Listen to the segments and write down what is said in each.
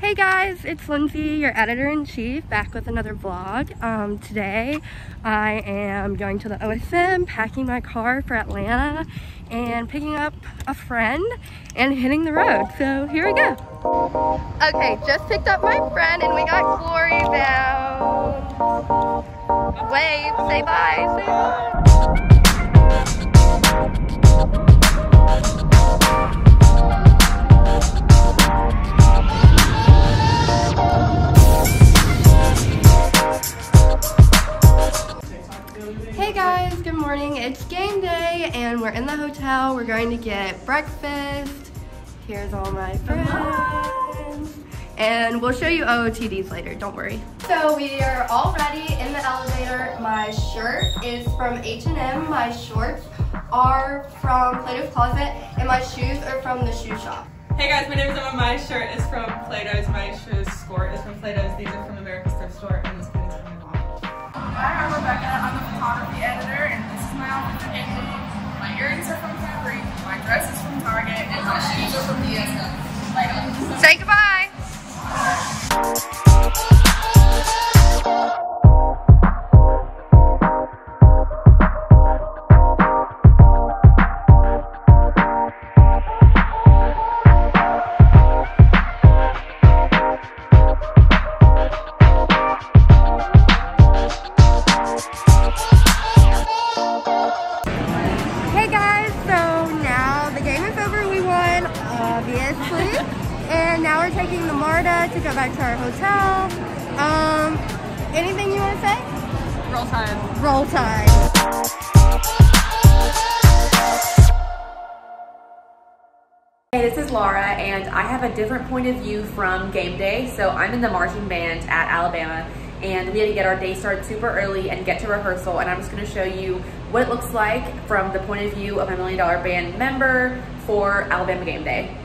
Hey guys, it's Lindsay, your editor-in-chief, back with another vlog. Um, today, I am going to the OSM, packing my car for Atlanta, and picking up a friend and hitting the road. So here we go. Okay, just picked up my friend and we got Glory bound. Wave, say bye, say bye. It's game day and we're in the hotel. We're going to get breakfast. Here's all my friends. And we'll show you OOTDs later, don't worry. So we are all ready in the elevator. My shirt is from H&M. My shorts are from Plato's Closet and my shoes are from the shoe shop. Hey guys, my name is Emma. My shirt is from Plato's. My shoes skirt is from Plato's. These are from America's Thrift Store and this is from my mom. Hi, I'm Rebecca. I'm the photography editor and this is my. My earrings are from Capri, my dress is from Target, and my shoes are from DSW. Say goodbye. Obviously. and now we're taking the MARTA to go back to our hotel. Um, anything you want to say? Roll Tide. Roll Tide. Hey, this is Laura, and I have a different point of view from game day. So I'm in the marching band at Alabama, and we had to get our day started super early and get to rehearsal. And I'm just going to show you what it looks like from the point of view of a Million Dollar Band member for Alabama game day.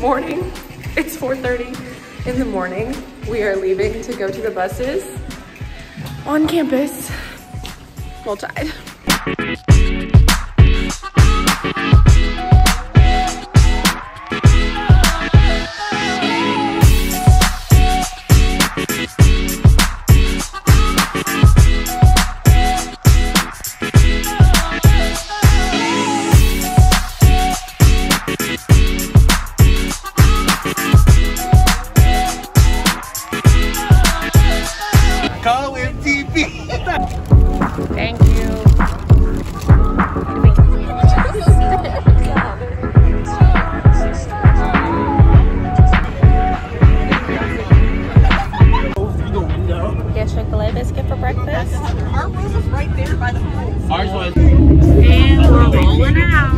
Morning. It's 4.30 in the morning. We are leaving to go to the buses on campus. Roll Tide. MTV. Thank you. Biscuit for breakfast. Our room is right there by the pool. Ours was. And we're rolling out.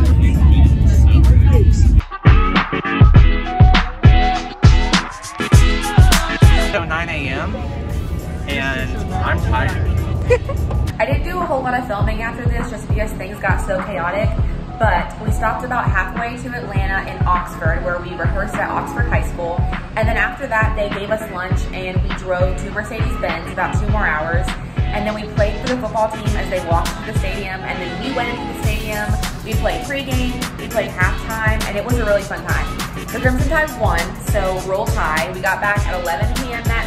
Lot of filming after this just because things got so chaotic, but we stopped about halfway to Atlanta in Oxford where we rehearsed at Oxford High School. And then after that, they gave us lunch and we drove to Mercedes-Benz about two more hours. And then we played for the football team as they walked into the stadium. And then we went into the stadium, we played pregame, we played halftime, and it was a really fun time. The Crimson Tide won, so roll tide. We got back at 11 p.m. that